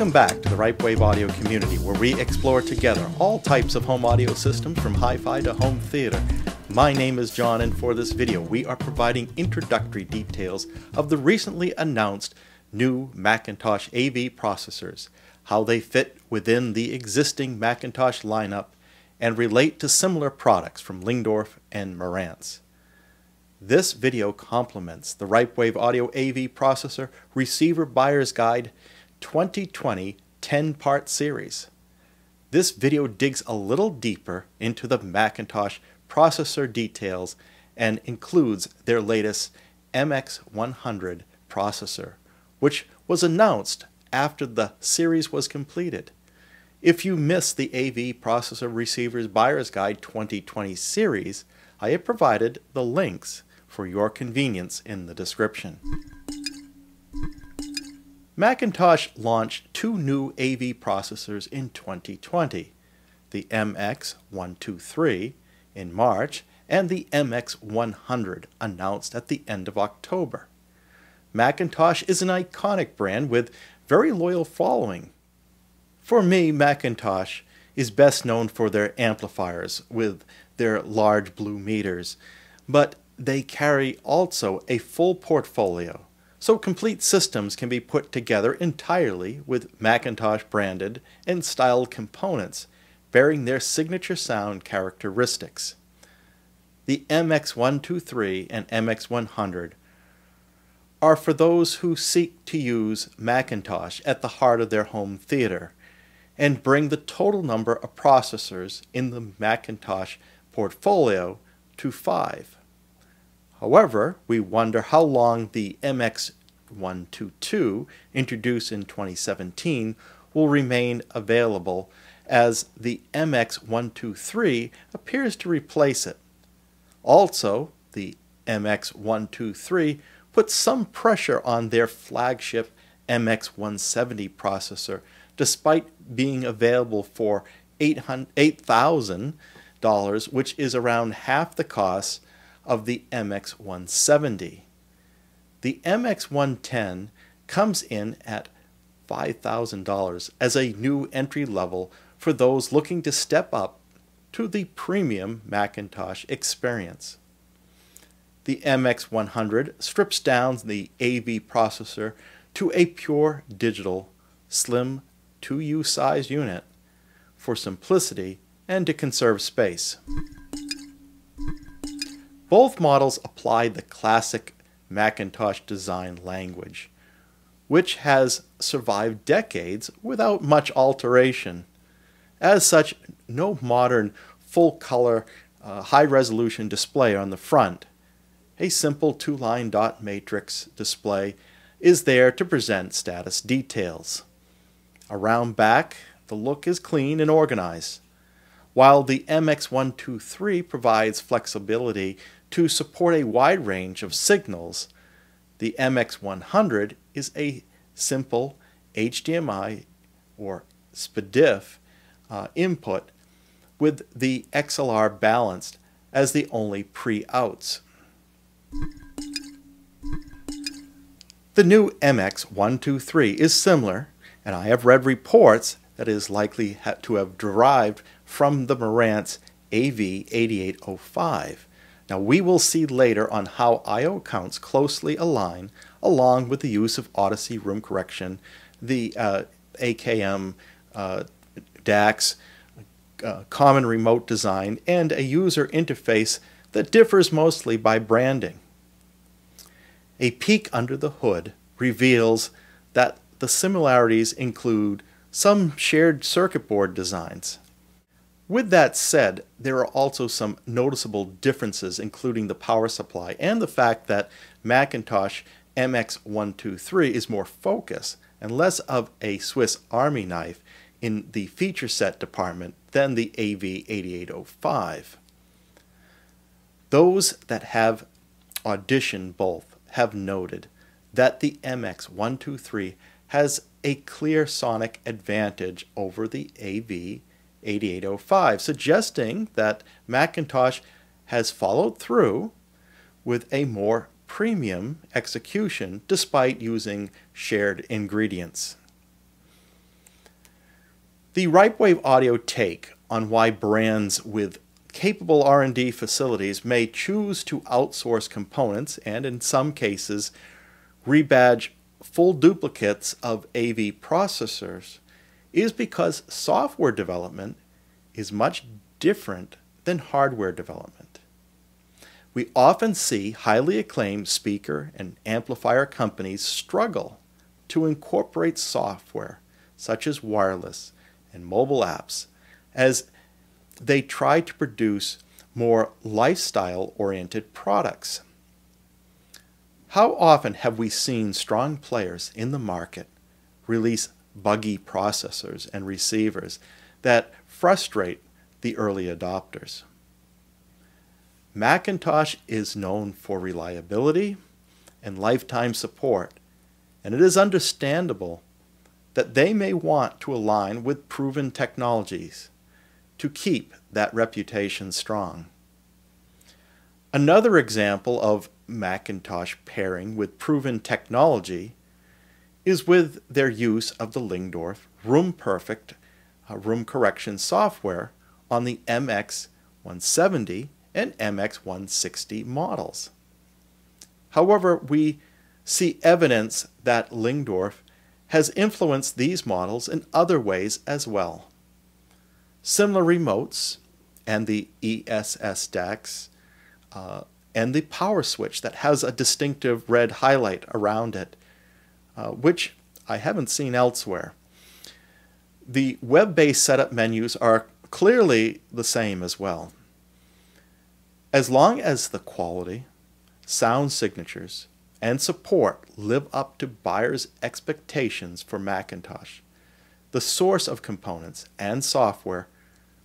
Welcome back to the Ripewave Audio community, where we explore together all types of home audio systems from hi-fi to home theater. My name is John, and for this video, we are providing introductory details of the recently announced new McIntosh AV processors, how they fit within the existing McIntosh lineup, and relate to similar products from Lyngdorf and Marantz. This video complements the Ripewave Audio AV Processor Receiver Buyer's Guide 2020 10-part series. This video digs a little deeper into the McIntosh processor details and includes their latest MX100 processor, which was announced after the series was completed. If you missed the AV Processor Receivers Buyer's Guide 2020 series, I have provided the links for your convenience in the description. McIntosh launched two new AV processors in 2020, the MX123 in March and the MX100 announced at the end of October. McIntosh is an iconic brand with very loyal following. For me, McIntosh is best known for their amplifiers with their large blue meters, but they carry also a full portfolio, so complete systems can be put together entirely with McIntosh branded and styled components bearing their signature sound characteristics. The MX123 and MX100 are for those who seek to use McIntosh at the heart of their home theater and bring the total number of processors in the McIntosh portfolio to five. However, we wonder how long the MX122, introduced in 2017, will remain available as the MX123 appears to replace it. Also, the MX123 puts some pressure on their flagship MX170 processor despite being available for $8,000, which is around half the cost of the MX170. The MX110 comes in at $5,000 as a new entry level for those looking to step up to the premium McIntosh experience. The MX100 strips down the AV processor to a pure digital, slim 2U size unit for simplicity and to conserve space. Both models apply the classic McIntosh design language, which has survived decades without much alteration. As such, no modern full color uh, high resolution display on the front. A simple two line dot matrix display is there to present status details. Around back, the look is clean and organized. While the MX123 provides flexibility to support a wide range of signals, the MX100 is a simple HDMI or SPDIF uh, input with the XLR balanced as the only pre-outs. The new MX123 is similar, and I have read reports that it is likely to have derived from the Marantz AV8805. Now we will see later on how I.O. counts closely align along with the use of Audyssey room correction, the uh, AKM uh, DACs, uh, common remote design, and a user interface that differs mostly by branding. A peek under the hood reveals that the similarities include some shared circuit board designs, with that said, there are also some noticeable differences, including the power supply and the fact that McIntosh MX123 is more focused and less of a Swiss Army knife in the feature set department than the AV8805. Those that have auditioned both have noted that the MX123 has a clear sonic advantage over the AV 8805, suggesting that McIntosh has followed through with a more premium execution despite using shared ingredients. The RipeWave Audio take on why brands with capable R&D facilities may choose to outsource components and in some cases rebadge full duplicates of AV processors is because software development is much different than hardware development. We often see highly acclaimed speaker and amplifier companies struggle to incorporate software such as wireless and mobile apps as they try to produce more lifestyle oriented products. How often have we seen strong players in the market release buggy processors and receivers that frustrate the early adopters? McIntosh is known for reliability and lifetime support, and it is understandable that they may want to align with proven technologies to keep that reputation strong. Another example of McIntosh pairing with proven technology is with their use of the Lyngdorf Room Perfect uh, room correction software on the MX170 and MX160 models. However, we see evidence that Lyngdorf has influenced these models in other ways as well. Similar remotes and the ESS DEX uh, and the power switch that has a distinctive red highlight around it, uh, which I haven't seen elsewhere. The web-based setup menus are clearly the same as well. As long as the quality, sound signatures, and support live up to buyers' expectations for McIntosh, the source of components and software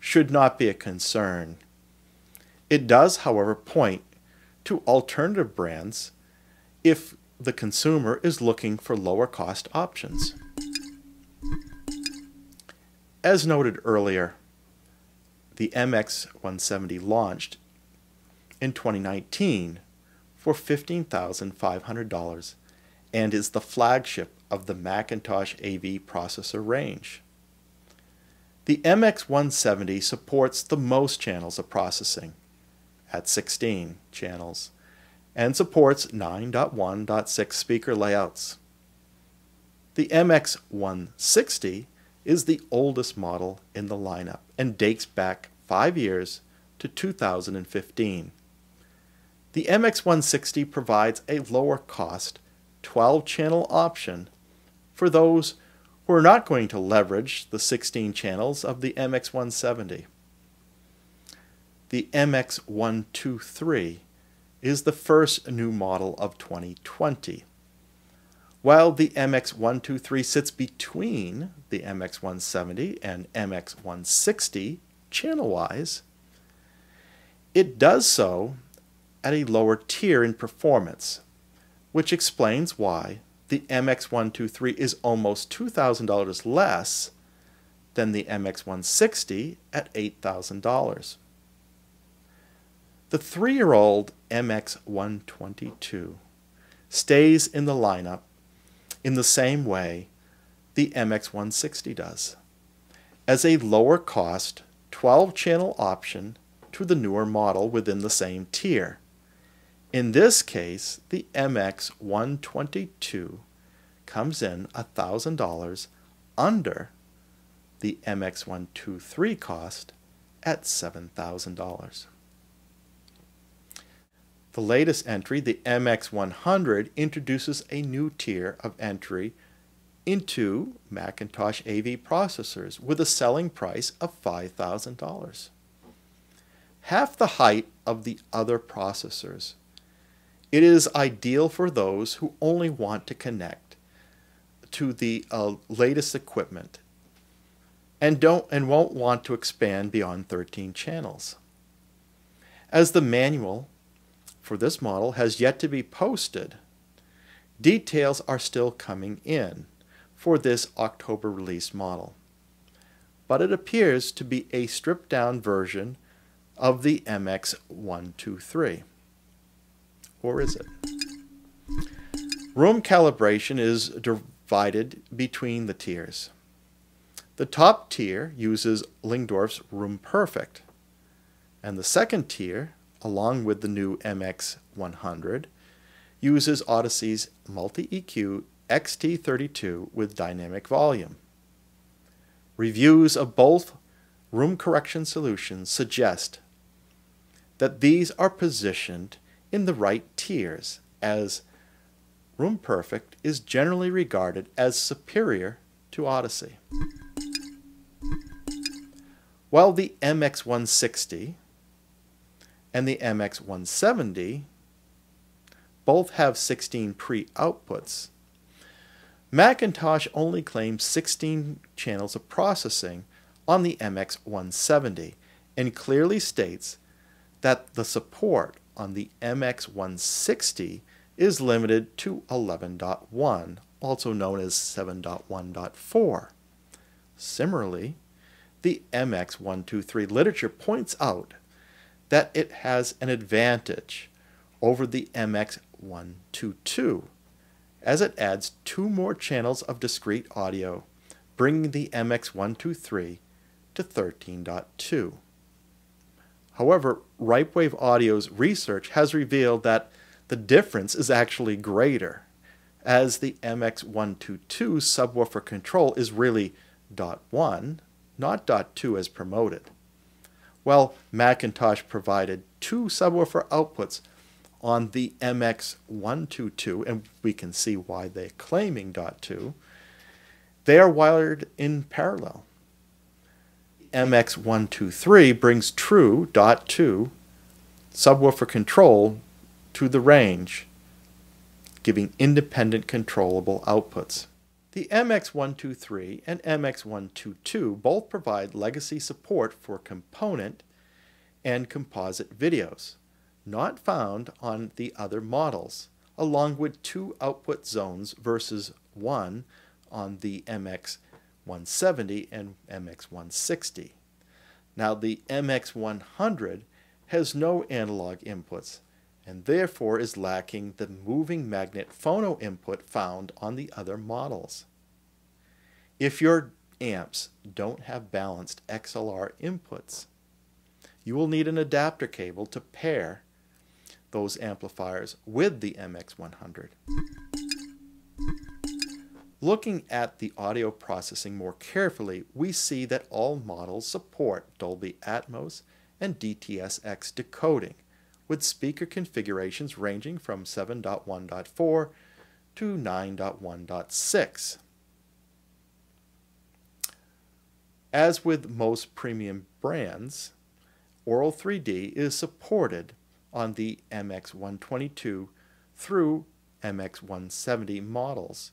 should not be a concern. It does, however, point to alternative brands if the consumer is looking for lower cost options. As noted earlier, the MX170 launched in 2019 for $15,500 and is the flagship of the McIntosh AV processor range. The MX170 supports the most channels of processing at 16 channels and supports 9.1.6 speaker layouts. The MX160 is the oldest model in the lineup and dates back five years to 2015. The MX160 provides a lower cost 12 channel option for those who are not going to leverage the 16 channels of the MX170. The MX123 is the first new model of 2020. While the MX123 sits between the MX170 and MX160 channel-wise, it does so at a lower tier in performance, which explains why the MX123 is almost $2,000 less than the MX160 at $8,000. The three-year-old MX122 stays in the lineup in the same way the MX160 does, as a lower cost 12-channel option to the newer model within the same tier. In this case, the MX122 comes in $1,000 under the MX123 cost at $7,000. The latest entry, the MX100, introduces a new tier of entry into McIntosh AV processors with a selling price of $5,000. Half the height of the other processors it is ideal for those who only want to connect to the uh, latest equipment and don't and won't want to expand beyond 13 channels. As the manual for this model has yet to be posted, details are still coming in for this October release model. But it appears to be a stripped down version of the MX123 or is it? Room calibration is divided between the tiers. The top tier uses Lyngdorf's Room Perfect, and the second tier, along with the new MX100, uses Audyssey's Multi-EQ XT32 with dynamic volume. Reviews of both room correction solutions suggest that these are positioned in the right tiers as Room Perfect is generally regarded as superior to Audyssey. While the MX160 and the MX170 both have 16 pre-outputs, McIntosh only claims 16 channels of processing on the MX170 and clearly states that the support on the MX160 is limited to 11.1, also known as 7.1.4. Similarly, the MX123 literature points out that it has an advantage over the MX122 as it adds two more channels of discrete audio, bringing the MX123 to 13.2. However, RipeWave Audio's research has revealed that the difference is actually greater, as the MX122 subwoofer control is really dot .1, not dot .2 as promoted. Well, McIntosh provided two subwoofer outputs on the MX122, and we can see why they're claiming dot two. They are wired in parallel. MX123 brings true dot two subwoofer control to the range, giving independent controllable outputs. The MX123 and MX122 both provide legacy support for component and composite videos, not found on the other models, along with two output zones versus one on the MX 170 and MX160. Now the MX100 has no analog inputs and therefore is lacking the moving magnet phono input found on the other models. If your amps don't have balanced XLR inputs, you will need an adapter cable to pair those amplifiers with the MX100. Looking at the audio processing more carefully, we see that all models support Dolby Atmos and DTS:X decoding, with speaker configurations ranging from 7.1.4 to 9.1.6. As with most premium brands, Auro-3D is supported on the MX122 through MX170 models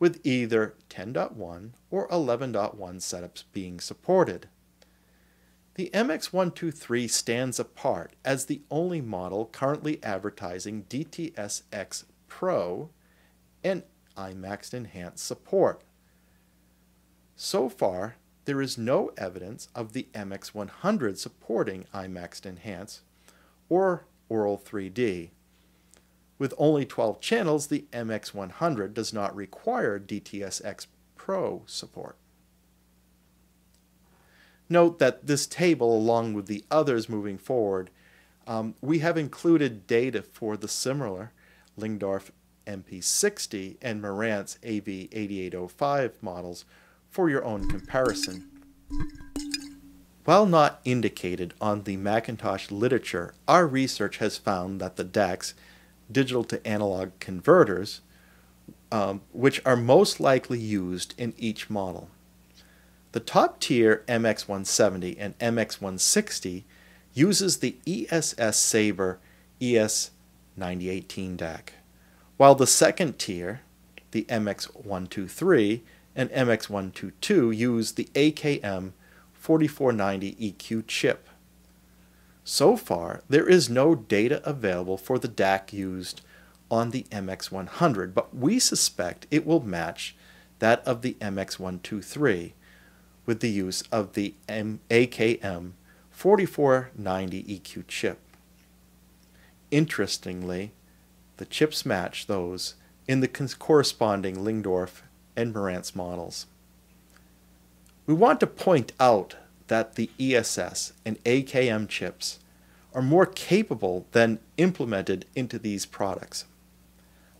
with either 10.1 or 11.1 setups being supported. The MX123 stands apart as the only model currently advertising DTS:X Pro and IMAX Enhanced support. So far, there is no evidence of the MX100 supporting IMAX Enhanced or Auro-3D. With only 12 channels, the MX100 does not require DTS:X Pro support. Note that this table, along with the others moving forward, um, we have included data for the similar Lyngdorf MP60 and Marantz AV8805 models for your own comparison. While not indicated on the McIntosh literature, our research has found that the DACs digital to analog converters, um, which are most likely used in each model. The top tier MX170 and MX160 uses the ESS Sabre ES9018 DAC, while the second tier, the MX123 and MX122 use the AKM 4490 EQ chip. So far, there is no data available for the DAC used on the MX100, but we suspect it will match that of the MX123 with the use of the AKM 4490 EQ chip. Interestingly, the chips match those in the corresponding Lyngdorf and Marantz models. We want to point out that the ESS and AKM chips are more capable than implemented into these products.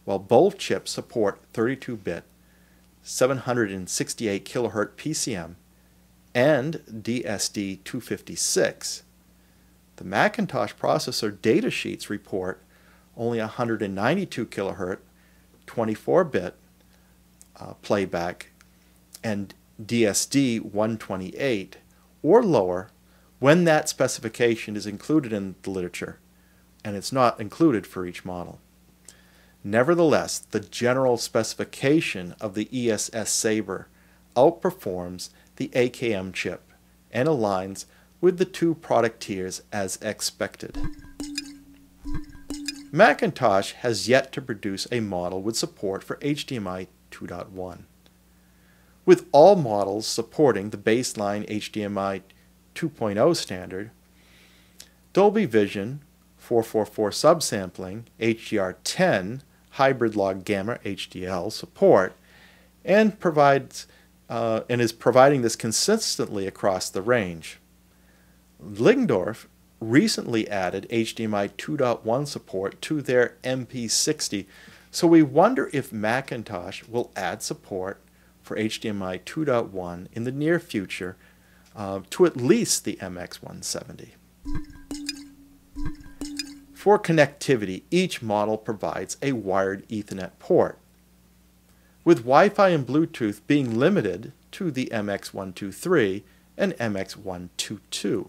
While both chips support 32-bit 768 kHz PCM and DSD256, the McIntosh processor datasheets report only 192 kHz 24-bit uh, playback and DSD 128 or lower when that specification is included in the literature, and it's not included for each model. Nevertheless, the general specification of the ESS Sabre outperforms the AKM chip and aligns with the two product tiers as expected. McIntosh has yet to produce a model with support for HDMI 2.1. With all models supporting the baseline HDMI 2.0 standard, Dolby Vision 444 subsampling, HDR10, hybrid log gamma HDL support, and provides uh, and is providing this consistently across the range. Lyngdorf recently added HDMI 2.1 support to their MP60, so we wonder if McIntosh will add support for HDMI 2.1 in the near future uh, to at least the MX170. For connectivity, each model provides a wired Ethernet port, with Wi-Fi and Bluetooth being limited to the MX123 and MX122.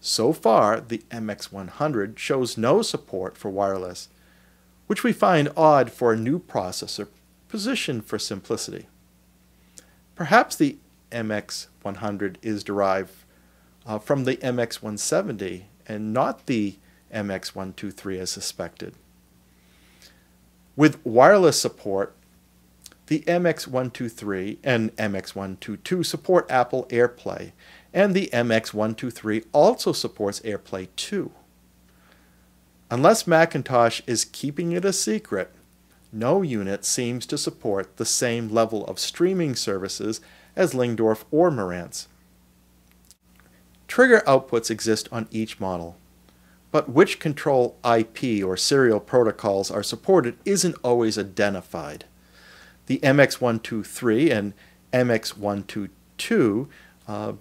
So far, the MX100 shows no support for wireless, which we find odd for a new processor positioned for simplicity. Perhaps the MX100 is derived uh, from the MX170 and not the MX123 as suspected. With wireless support, the MX123 and MX122 support Apple AirPlay, and the MX123 also supports AirPlay 2. Unless McIntosh is keeping it a secret, no unit seems to support the same level of streaming services as Lyngdorf or Marantz. Trigger outputs exist on each model, but which control IP or serial protocols are supported isn't always identified. The MX123 and MX122 uh,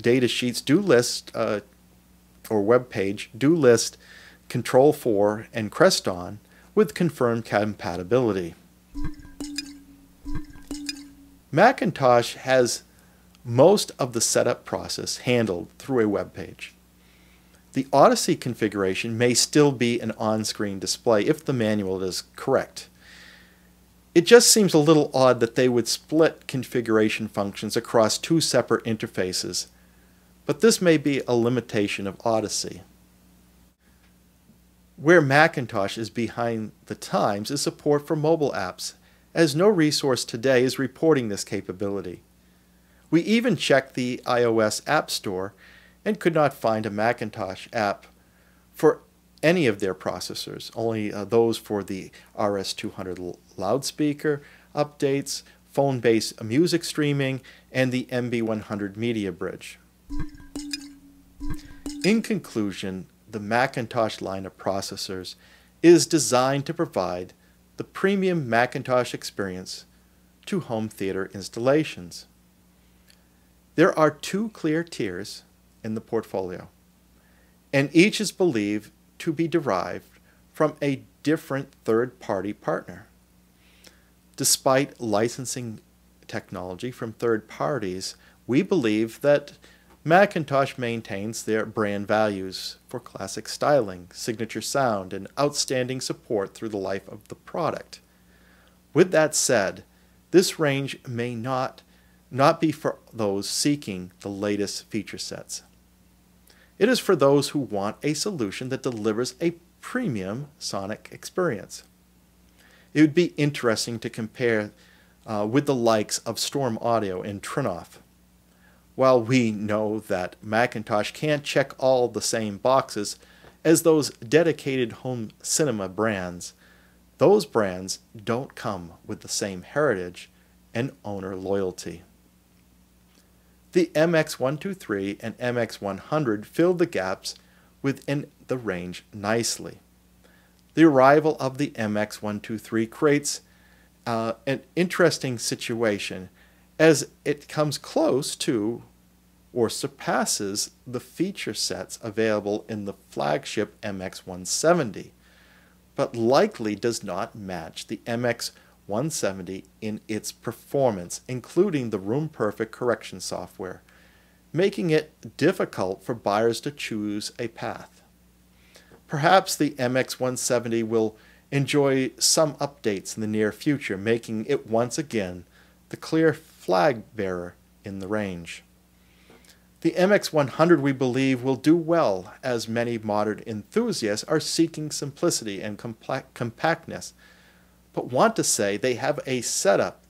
data sheets do list, uh, or web page, do list Control 4 and Crestron with confirmed compatibility. McIntosh has most of the setup process handled through a web page. The Audyssey configuration may still be an on-screen display if the manual is correct. It just seems a little odd that they would split configuration functions across two separate interfaces, but this may be a limitation of Audyssey. Where McIntosh is behind the times is support for mobile apps, as no resource today is reporting this capability. We even checked the iOS App Store and could not find a McIntosh app for any of their processors, only uh, those for the RS200 loudspeaker, updates, phone-based music streaming, and the MB100 media bridge. In conclusion, the McIntosh line of processors is designed to provide the premium McIntosh experience to home theater installations. There are two clear tiers in the portfolio, and each is believed to be derived from a different third-party partner. Despite licensing technology from third parties, we believe that McIntosh maintains their brand values for classic styling, signature sound, and outstanding support through the life of the product. With that said, this range may not, not be for those seeking the latest feature sets. It is for those who want a solution that delivers a premium sonic experience. It would be interesting to compare uh, with the likes of Storm Audio and Trinnov. While we know that McIntosh can't check all the same boxes as those dedicated home cinema brands, those brands don't come with the same heritage and owner loyalty. The MX123 and MX100 filled the gaps within the range nicely. The arrival of the MX123 creates uh, an interesting situation as it comes close to or surpasses the feature sets available in the flagship MX170, but likely does not match the MX170 in its performance, including the room perfect correction software, making it difficult for buyers to choose a path. Perhaps the MX170 will enjoy some updates in the near future, making it once again the clear flag bearer in the range. The MX100, we believe, will do well as many modern enthusiasts are seeking simplicity and compactness, but want to say they have a setup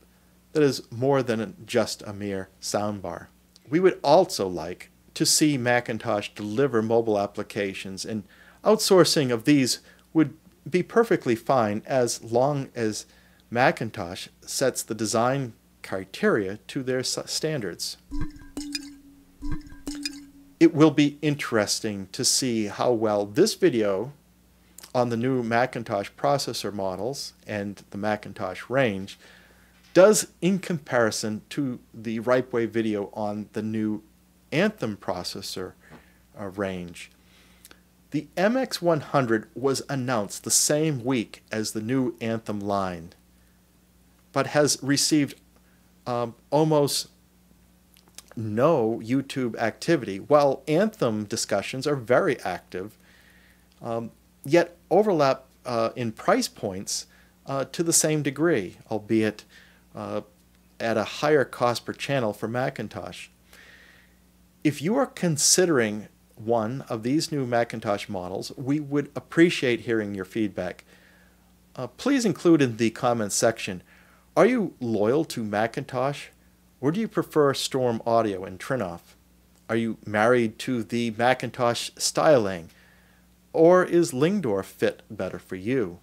that is more than just a mere soundbar. We would also like to see McIntosh deliver mobile applications, and outsourcing of these would be perfectly fine as long as McIntosh sets the design criteria to their standards it will be interesting to see how well this video on the new McIntosh processor models and the McIntosh range does in comparison to the RipeWave video on the new Anthem processor uh, range. The MX100 was announced the same week as the new Anthem line, but has received um, almost no YouTube activity, while Anthem discussions are very active, um, yet overlap uh, in price points uh, to the same degree, albeit uh, at a higher cost per channel for McIntosh. If you are considering one of these new McIntosh models, we would appreciate hearing your feedback. Uh, please include in the comments section, are you loyal to McIntosh or do you prefer Storm Audio and Trinnov? Are you married to the McIntosh styling? Or is Lyngdorf fit better for you?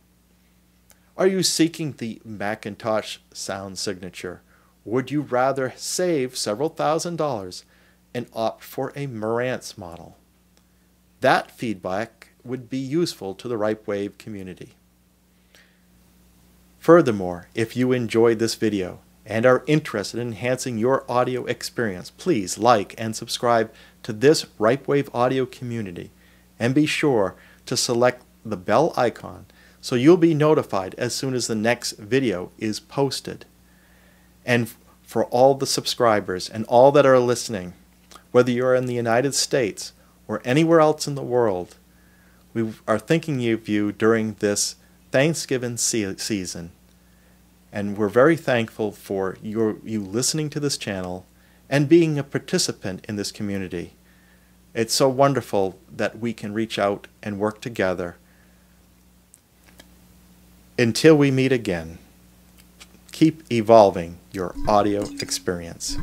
Are you seeking the McIntosh sound signature? Would you rather save several thousand dollars and opt for a Marantz model? That feedback would be useful to the RipeWave community. Furthermore, if you enjoyed this video, and are interested in enhancing your audio experience, please like and subscribe to this RipeWave audio community and be sure to select the bell icon so you'll be notified as soon as the next video is posted. And for all the subscribers and all that are listening, whether you're in the United States or anywhere else in the world, we are thinking of you during this Thanksgiving season and we're very thankful for your, you listening to this channel and being a participant in this community. It's so wonderful that we can reach out and work together. Until we meet again, keep evolving your audio experience.